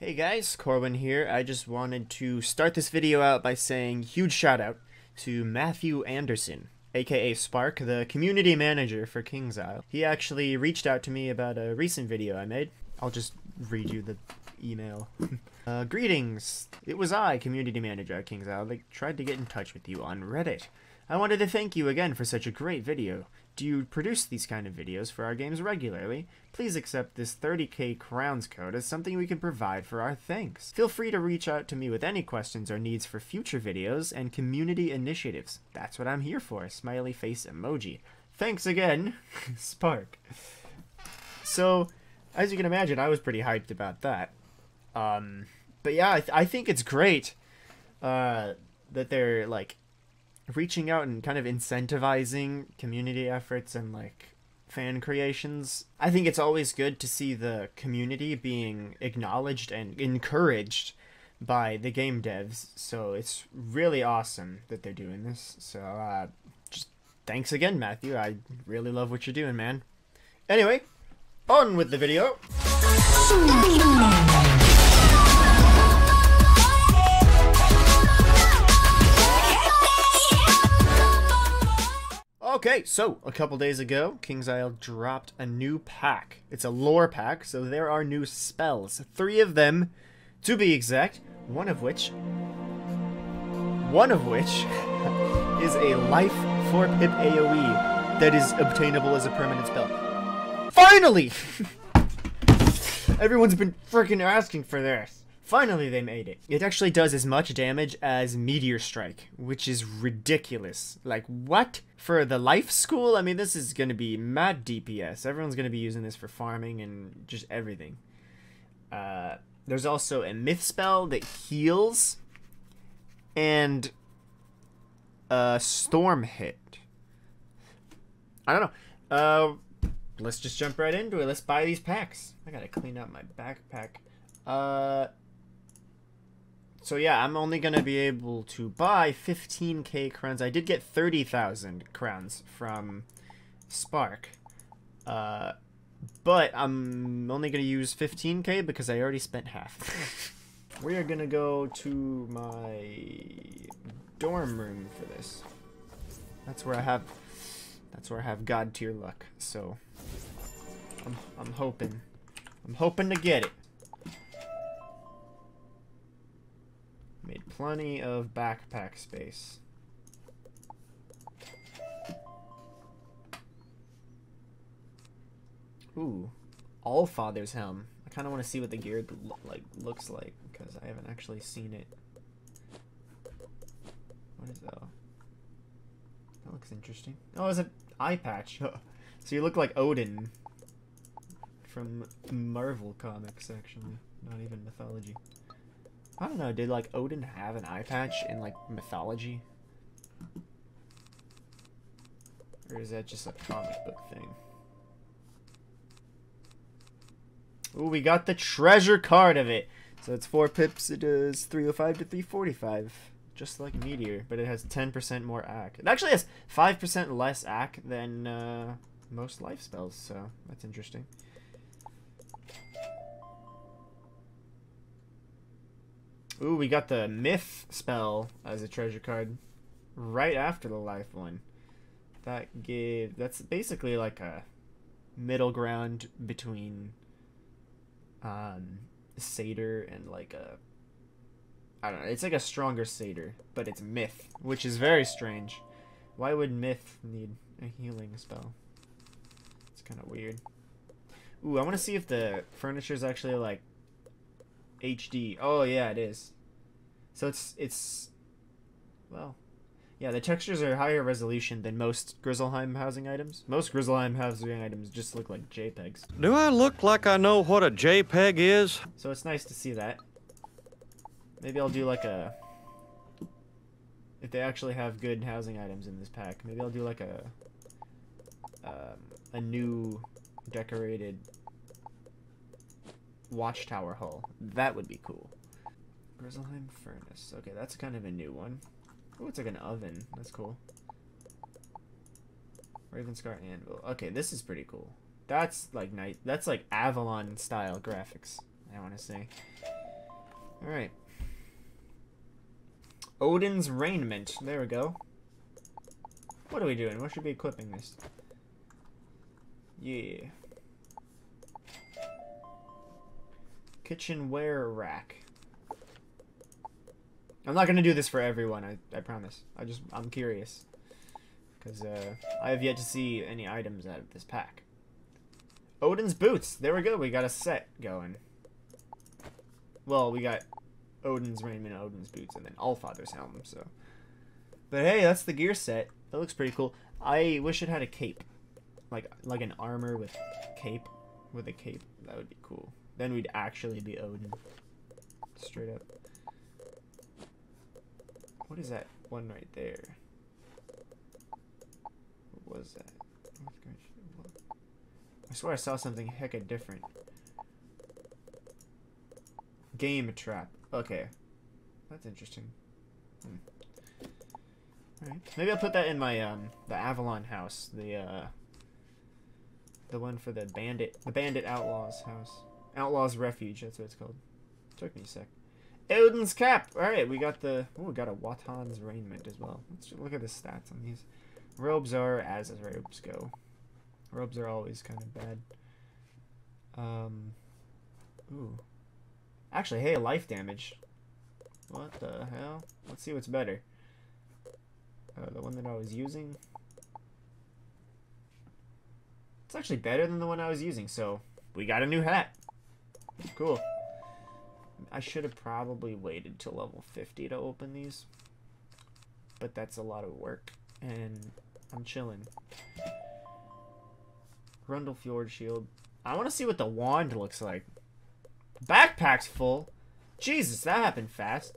Hey guys, Corwin here. I just wanted to start this video out by saying huge shout out to Matthew Anderson, aka Spark, the community manager for KingsIsle. He actually reached out to me about a recent video I made. I'll just read you the email. uh, greetings. It was I, community manager at KingsIsle, that tried to get in touch with you on Reddit. I wanted to thank you again for such a great video. Do you produce these kind of videos for our games regularly? Please accept this 30k crowns code as something we can provide for our thanks. Feel free to reach out to me with any questions or needs for future videos and community initiatives. That's what I'm here for. Smiley face emoji. Thanks again, Spark. So, as you can imagine, I was pretty hyped about that. Um, but yeah, I, th I think it's great uh, that they're like reaching out and kind of incentivizing community efforts and like fan creations. I think it's always good to see the community being acknowledged and encouraged by the game devs. So it's really awesome that they're doing this. So uh, just thanks again, Matthew. I really love what you're doing, man. Anyway, on with the video. Okay, so a couple days ago, King's Isle dropped a new pack. It's a lore pack, so there are new spells. Three of them, to be exact, one of which... One of which is a life for pip AoE that is obtainable as a permanent spell. Finally! Everyone's been freaking asking for this. Finally, they made it. It actually does as much damage as Meteor Strike, which is ridiculous. Like, what? For the life school? I mean, this is going to be mad DPS. Everyone's going to be using this for farming and just everything. Uh, there's also a myth spell that heals and a storm hit. I don't know. Uh, let's just jump right into it. Let's buy these packs. I gotta clean up my backpack. Uh, so yeah, I'm only going to be able to buy 15k crowns. I did get 30,000 crowns from Spark. Uh, but I'm only going to use 15k because I already spent half. we are going to go to my dorm room for this. That's where I have that's where I have god tier luck. So I'm I'm hoping I'm hoping to get it. Plenty of backpack space. Ooh, All Father's Helm. I kind of want to see what the gear lo like looks like because I haven't actually seen it. What is that? That looks interesting. Oh, it's an eye patch. so you look like Odin from Marvel comics, actually, not even mythology. I don't know, did like Odin have an eye patch in like mythology? Or is that just a comic book thing? Ooh, we got the treasure card of it. So it's 4 pips, it is 305 to 345. Just like Meteor, but it has 10% more AC. It actually has 5% less AC than uh, most life spells, so that's interesting. Ooh, we got the Myth spell as a treasure card right after the life one. That gave... That's basically like a middle ground between um, Satyr and like a... I don't know. It's like a stronger Satyr, but it's Myth, which is very strange. Why would Myth need a healing spell? It's kind of weird. Ooh, I want to see if the furniture is actually like HD. Oh yeah, it is. So it's it's well, yeah. The textures are higher resolution than most Grizzleheim housing items. Most Grizzleheim housing items just look like JPEGs. Do I look like I know what a JPEG is? So it's nice to see that. Maybe I'll do like a. If they actually have good housing items in this pack, maybe I'll do like a. Um, a new decorated watchtower hall. That would be cool. Grizzleheim Furnace. Okay, that's kind of a new one. Oh, it's like an oven. That's cool. Ravenscar Anvil. Okay, this is pretty cool. That's like nice. That's like Avalon style graphics, I want to say. Alright. Odin's Raiment. There we go. What are we doing? What should be equipping this? Yeah. Kitchenware rack. I'm not gonna do this for everyone, I, I promise. I just, I'm curious. Because, uh, I have yet to see any items out of this pack. Odin's boots. There we go. We got a set going. Well, we got Odin's raiment, Odin's boots, and then Allfather's helm. So, but hey, that's the gear set. That looks pretty cool. I wish it had a cape, like like an armor with cape, with a cape. That would be cool. Then we'd actually be Odin, straight up. What is that one right there? What was that? I swear I saw something hecka different. Game trap. Okay. That's interesting. Hmm. Alright. Maybe I'll put that in my, um, the Avalon house. The, uh, the one for the bandit, the bandit outlaws house. Outlaws refuge, that's what it's called. Took me a sec. Odin's cap! Alright, we got the, oh, we got a Wotan's raiment as well. Let's look at the stats on these. Robes are as robes go. Robes are always kind of bad. Um, ooh. Actually, hey, life damage. What the hell? Let's see what's better. Uh, the one that I was using. It's actually better than the one I was using, so we got a new hat. Cool. I should have probably waited till level 50 to open these. But that's a lot of work, and I'm chilling. Grundle Fjord Shield. I want to see what the wand looks like. Backpack's full. Jesus, that happened fast.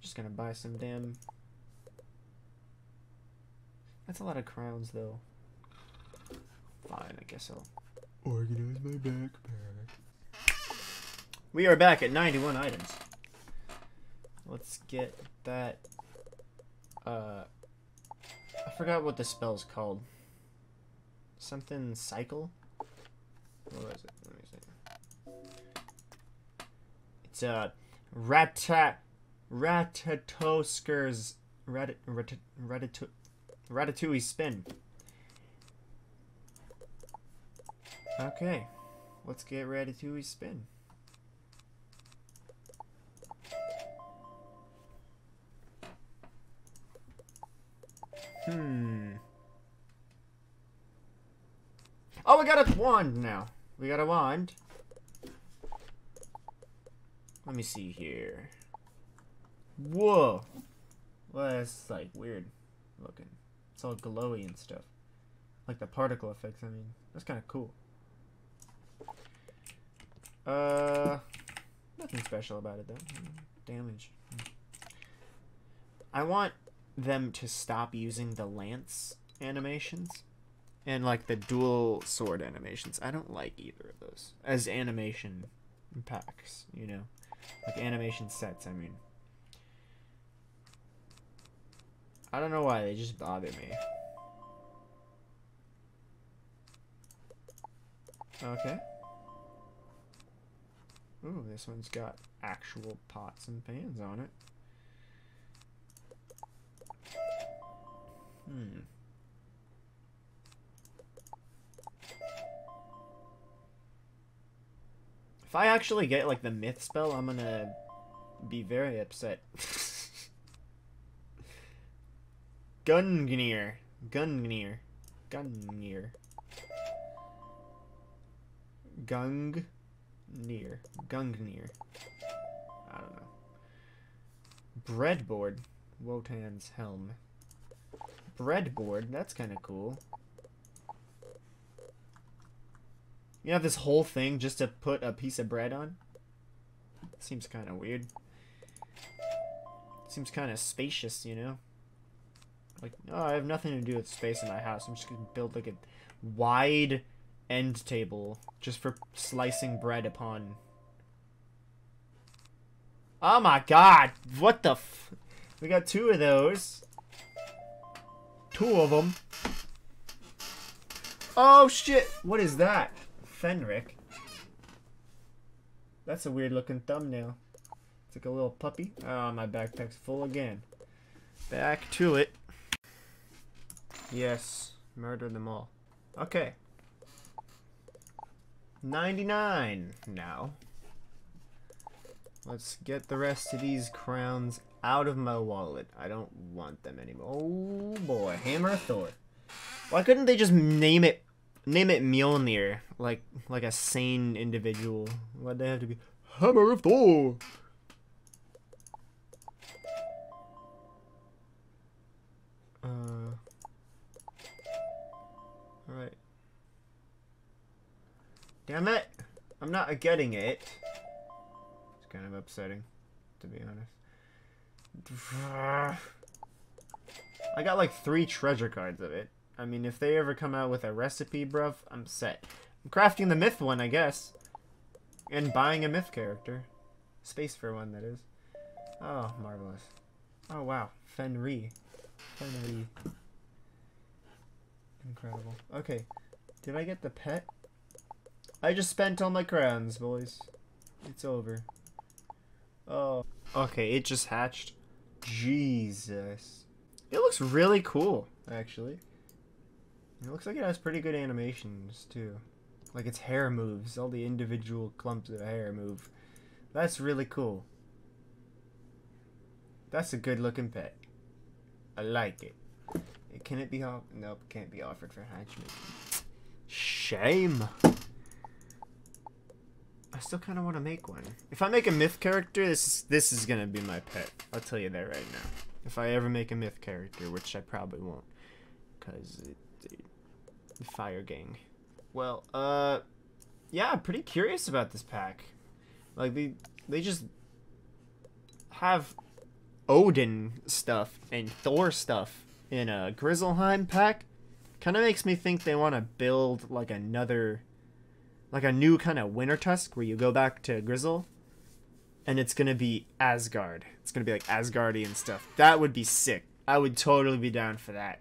Just gonna buy some damn... That's a lot of crowns, though. Fine, I guess I'll organize my backpack. We are back at 91 items. Let's get that... Uh... I forgot what the spell's called. Something cycle? What was it? Let me see. It's a uh, Ratat Ratatoskr's Ratat Ratat Ratatouille spin. Okay. Let's get Ratatouille spin. Hmm. Oh, we got a wand now. We got a wand. Let me see here. Whoa. Well, that's like weird looking. It's all glowy and stuff. Like the particle effects, I mean. That's kind of cool. Uh, nothing special about it though. Damage. I want them to stop using the lance animations and like the dual sword animations. I don't like either of those as animation packs, you know, like animation sets. I mean, I don't know why they just bother me. Okay. Ooh, this one's got actual pots and pans on it. Hmm. If I actually get, like, the myth spell, I'm gonna be very upset. Gungnir. Gungnir. Gungnir. Gungnir. Gungnir. I don't know. Breadboard. Wotan's helm. Breadboard, that's kind of cool. You have this whole thing just to put a piece of bread on? Seems kind of weird. Seems kind of spacious, you know? Like, oh, I have nothing to do with space in my house. I'm just going to build, like, a wide end table just for slicing bread upon... Oh my god! What the We got two of those. Two of them. Oh shit! What is that? Fenric. That's a weird looking thumbnail. It's like a little puppy. Oh, my backpack's full again. Back to it. Yes, murder them all. Okay. 99 now. Let's get the rest of these crowns out of my wallet. I don't want them anymore. Oh boy, Hammer of Thor. Why couldn't they just name it name it Mjolnir like like a sane individual? Why'd they have to be Hammer of Thor? Uh Alright. Damn it! I'm not getting it. It's kind of upsetting, to be honest. I got like three treasure cards of it. I mean, if they ever come out with a recipe, bruv, I'm set. I'm crafting the myth one, I guess. And buying a myth character. Space for one, that is. Oh, marvelous. Oh, wow. Fenri. Fenri. Incredible. Okay. Did I get the pet? I just spent all my crowns, boys. It's over. Oh. Okay, it just hatched. Jesus. It looks really cool, actually. It looks like it has pretty good animations, too. Like its hair moves. All the individual clumps of hair move. That's really cool. That's a good looking pet. I like it. It can it be off? Nope, can't be offered for hatchmaking. Shame. I still kind of want to make one. If I make a myth character, this is, this is gonna be my pet. I'll tell you that right now. If I ever make a myth character, which I probably won't, cause it, it, Fire Gang. Well, uh, yeah, I'm pretty curious about this pack. Like they they just have Odin stuff and Thor stuff in a Grizzleheim pack. Kind of makes me think they want to build like another like a new kind of Wintertusk where you go back to Grizzle and it's gonna be Asgard. It's gonna be like Asgardian stuff. That would be sick. I would totally be down for that.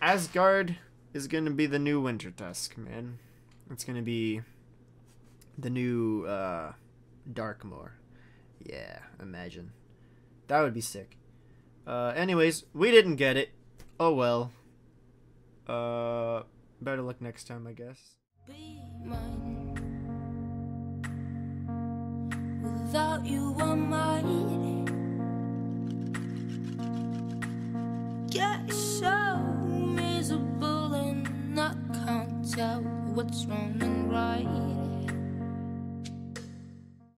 Asgard is gonna be the new Wintertusk, man. It's gonna be the new uh, Darkmoor. Yeah, imagine. That would be sick. Uh, anyways, we didn't get it. Oh well. Uh, better luck next time, I guess. Without you on my Get so miserable and I can't tell what's wrong and right